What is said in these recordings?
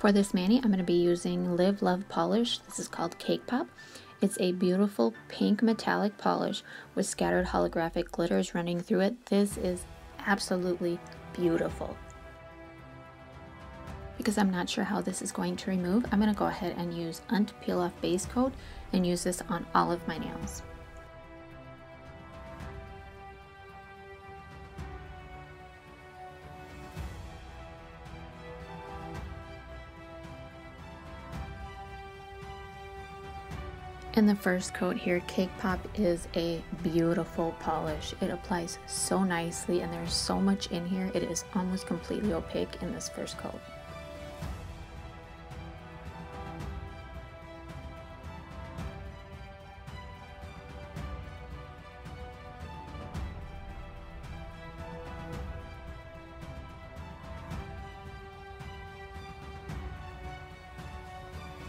For this mani, I'm going to be using Live Love Polish. This is called Cake Pop. It's a beautiful pink metallic polish with scattered holographic glitters running through it. This is absolutely beautiful. Because I'm not sure how this is going to remove, I'm going to go ahead and use Unt Peel Off Base Coat and use this on all of my nails. In the first coat here, Cake Pop is a beautiful polish. It applies so nicely and there's so much in here. It is almost completely opaque in this first coat.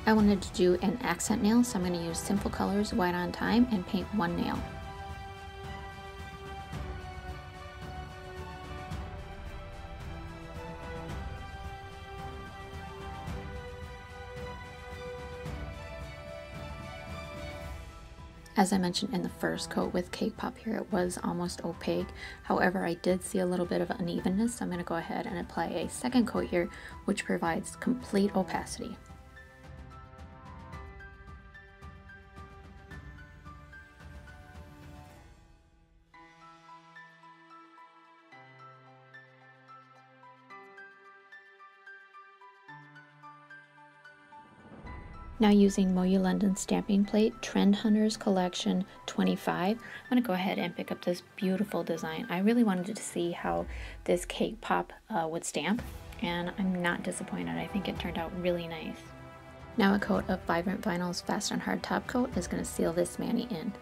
I wanted to do an accent nail, so I'm going to use Simple Colors White on Time and paint one nail. As I mentioned in the first coat with Cake Pop here, it was almost opaque. However, I did see a little bit of unevenness, so I'm going to go ahead and apply a second coat here, which provides complete opacity. Now using MoYou London stamping plate, Trend Hunters Collection 25, I'm to go ahead and pick up this beautiful design. I really wanted to see how this cake pop uh, would stamp, and I'm not disappointed. I think it turned out really nice. Now a coat of Vibrant Vinyl's Fast on Hard Top Coat is to seal this mani in.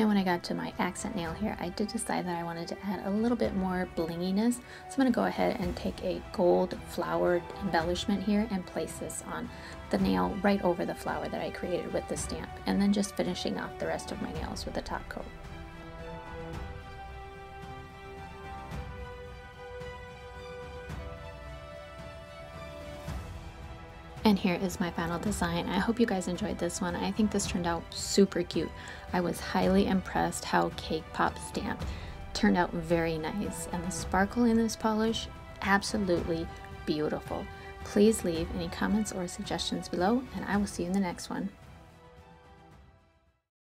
Now when I got to my accent nail here, I did decide that I wanted to add a little bit more blinginess. So I'm going to go ahead and take a gold flowered embellishment here and place this on the nail right over the flower that I created with the stamp. And then just finishing off the rest of my nails with the top coat. And here is my final design. I hope you guys enjoyed this one. I think this turned out super cute. I was highly impressed how Cake Pop stamp Turned out very nice. And the sparkle in this polish, absolutely beautiful. Please leave any comments or suggestions below and I will see you in the next one.